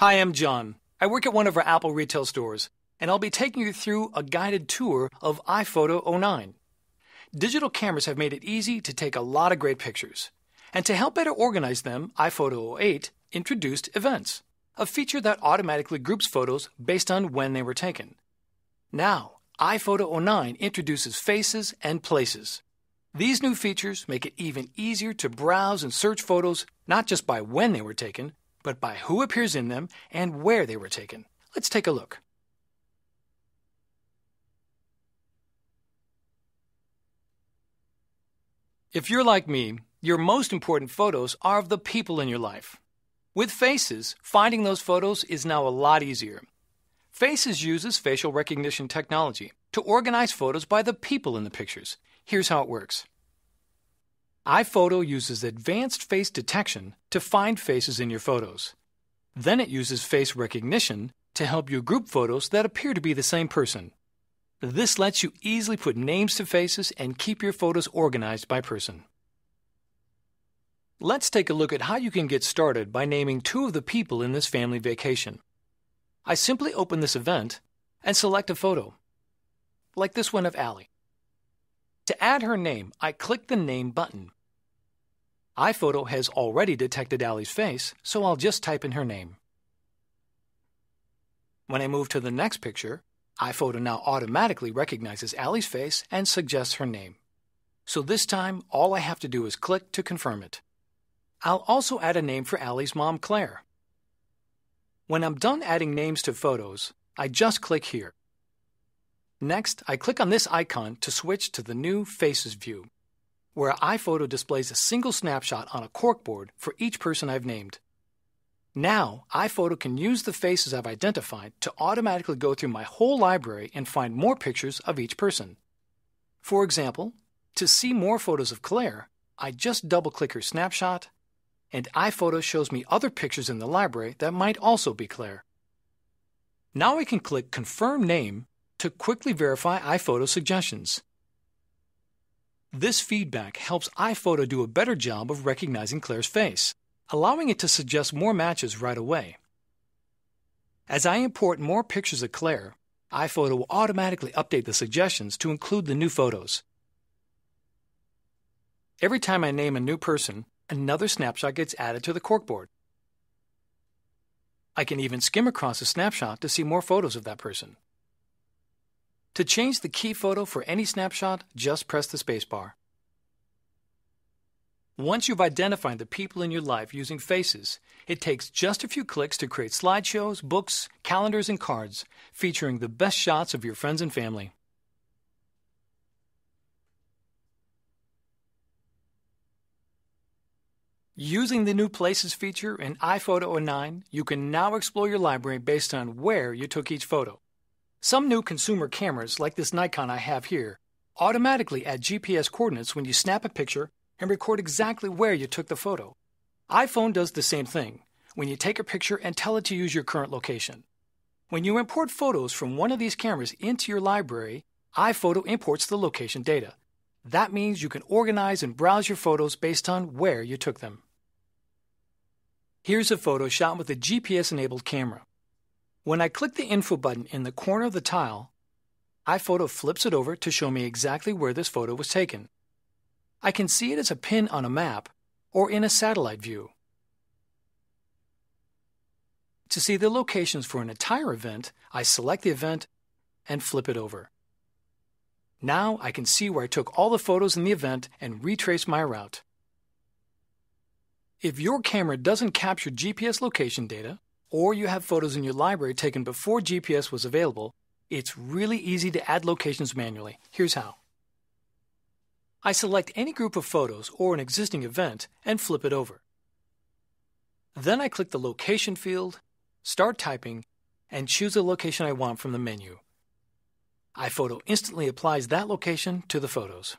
Hi, I'm John. I work at one of our Apple retail stores, and I'll be taking you through a guided tour of iPhoto 09. Digital cameras have made it easy to take a lot of great pictures. And to help better organize them, iPhoto 08 introduced Events, a feature that automatically groups photos based on when they were taken. Now, iPhoto 09 introduces Faces and Places. These new features make it even easier to browse and search photos not just by when they were taken, but by who appears in them and where they were taken. Let's take a look. If you're like me, your most important photos are of the people in your life. With Faces, finding those photos is now a lot easier. Faces uses facial recognition technology to organize photos by the people in the pictures. Here's how it works iPhoto uses advanced face detection to find faces in your photos. Then it uses face recognition to help you group photos that appear to be the same person. This lets you easily put names to faces and keep your photos organized by person. Let's take a look at how you can get started by naming two of the people in this family vacation. I simply open this event and select a photo, like this one of Allie. To add her name, I click the Name button. iPhoto has already detected Allie's face, so I'll just type in her name. When I move to the next picture, iPhoto now automatically recognizes Allie's face and suggests her name. So this time, all I have to do is click to confirm it. I'll also add a name for Allie's mom, Claire. When I'm done adding names to photos, I just click here. Next, I click on this icon to switch to the new Faces view, where iPhoto displays a single snapshot on a corkboard for each person I've named. Now, iPhoto can use the faces I've identified to automatically go through my whole library and find more pictures of each person. For example, to see more photos of Claire, I just double click her snapshot, and iPhoto shows me other pictures in the library that might also be Claire. Now I can click Confirm Name to quickly verify iPhoto suggestions. This feedback helps iPhoto do a better job of recognizing Claire's face, allowing it to suggest more matches right away. As I import more pictures of Claire, iPhoto will automatically update the suggestions to include the new photos. Every time I name a new person, another snapshot gets added to the corkboard. I can even skim across a snapshot to see more photos of that person. To change the key photo for any snapshot, just press the spacebar. Once you've identified the people in your life using faces, it takes just a few clicks to create slideshows, books, calendars, and cards featuring the best shots of your friends and family. Using the new Places feature in iPhoto 09, you can now explore your library based on where you took each photo. Some new consumer cameras, like this Nikon I have here, automatically add GPS coordinates when you snap a picture and record exactly where you took the photo. iPhone does the same thing when you take a picture and tell it to use your current location. When you import photos from one of these cameras into your library, iPhoto imports the location data. That means you can organize and browse your photos based on where you took them. Here's a photo shot with a GPS enabled camera. When I click the Info button in the corner of the tile, iPhoto flips it over to show me exactly where this photo was taken. I can see it as a pin on a map or in a satellite view. To see the locations for an entire event, I select the event and flip it over. Now I can see where I took all the photos in the event and retrace my route. If your camera doesn't capture GPS location data, or you have photos in your library taken before GPS was available, it's really easy to add locations manually. Here's how. I select any group of photos or an existing event and flip it over. Then I click the Location field, start typing, and choose the location I want from the menu. iPhoto instantly applies that location to the photos.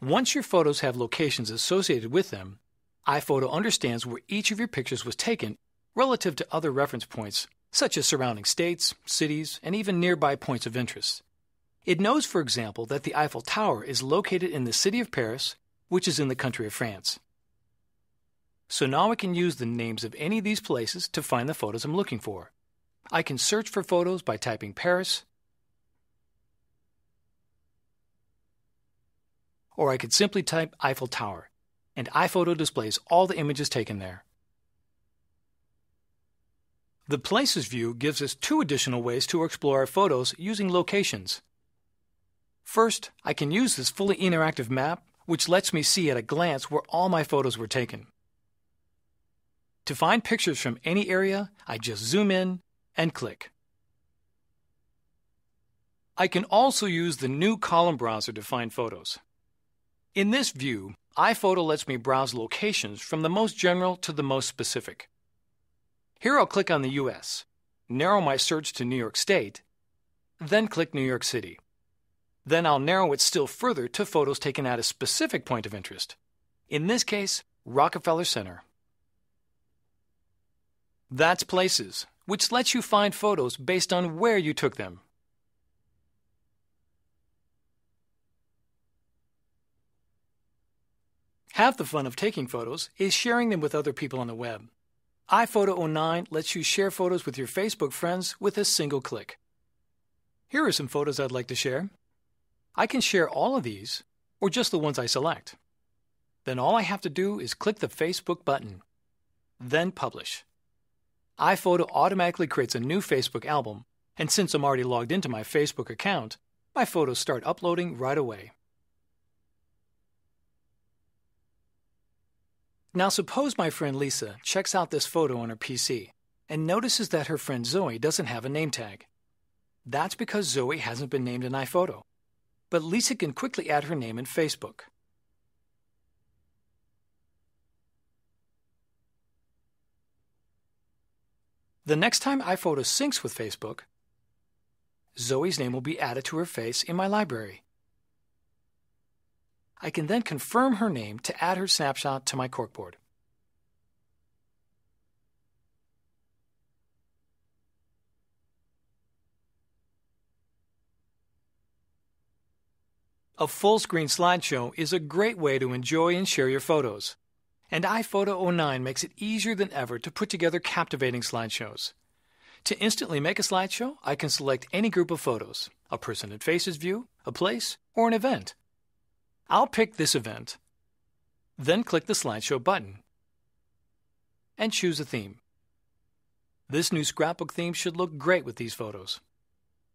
Once your photos have locations associated with them, iPhoto understands where each of your pictures was taken relative to other reference points, such as surrounding states, cities, and even nearby points of interest. It knows, for example, that the Eiffel Tower is located in the city of Paris, which is in the country of France. So now I can use the names of any of these places to find the photos I'm looking for. I can search for photos by typing Paris, or I could simply type Eiffel Tower, and iPhoto displays all the images taken there. The Places view gives us two additional ways to explore our photos using locations. First, I can use this fully interactive map, which lets me see at a glance where all my photos were taken. To find pictures from any area, I just zoom in and click. I can also use the new column browser to find photos. In this view, iPhoto lets me browse locations from the most general to the most specific. Here I'll click on the US, narrow my search to New York State, then click New York City. Then I'll narrow it still further to photos taken at a specific point of interest. In this case, Rockefeller Center. That's Places, which lets you find photos based on where you took them. Half the fun of taking photos is sharing them with other people on the web iPhoto 09 lets you share photos with your Facebook friends with a single click. Here are some photos I'd like to share. I can share all of these, or just the ones I select. Then all I have to do is click the Facebook button, then Publish. iPhoto automatically creates a new Facebook album, and since I'm already logged into my Facebook account, my photos start uploading right away. Now suppose my friend Lisa checks out this photo on her PC and notices that her friend Zoe doesn't have a name tag. That's because Zoe hasn't been named in iPhoto. But Lisa can quickly add her name in Facebook. The next time iPhoto syncs with Facebook, Zoe's name will be added to her face in my library. I can then confirm her name to add her snapshot to my corkboard. A full screen slideshow is a great way to enjoy and share your photos. And iPhoto 09 makes it easier than ever to put together captivating slideshows. To instantly make a slideshow, I can select any group of photos a person and faces view, a place, or an event. I'll pick this event, then click the slideshow button and choose a theme. This new scrapbook theme should look great with these photos.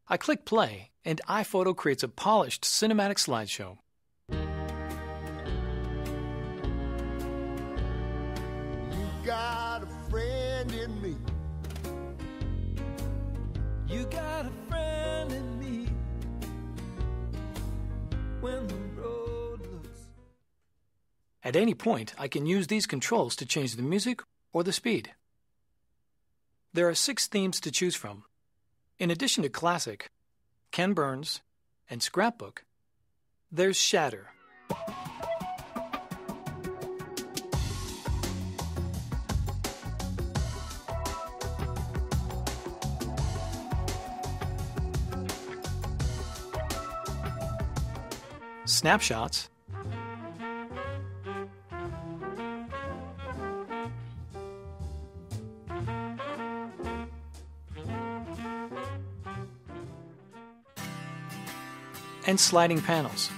I click play and iPhoto creates a polished cinematic slideshow. At any point, I can use these controls to change the music or the speed. There are six themes to choose from. In addition to Classic, Ken Burns, and Scrapbook, there's Shatter. Snapshots. And sliding panels.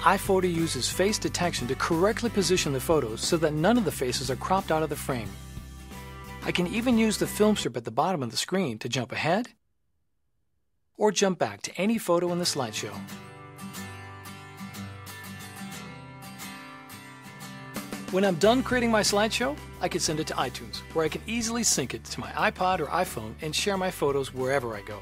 iPhoto uses face detection to correctly position the photos so that none of the faces are cropped out of the frame. I can even use the film strip at the bottom of the screen to jump ahead or jump back to any photo in the slideshow. When I'm done creating my slideshow, I can send it to iTunes, where I can easily sync it to my iPod or iPhone and share my photos wherever I go.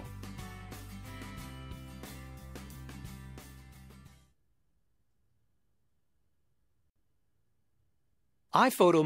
iPhoto